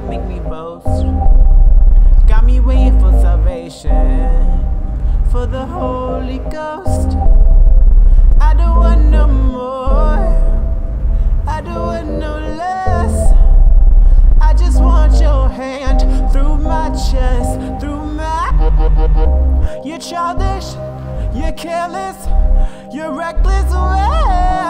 like make me boast. Got me waiting for salvation, for the Holy Ghost. I don't want no more, I don't want no less. I just want your hand through my chest, through my. You're childish, you're careless, you're reckless. Well,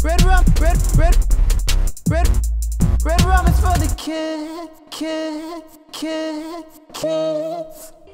Redrum, red, red, red, redrum is for the kids, kids, kids, kids.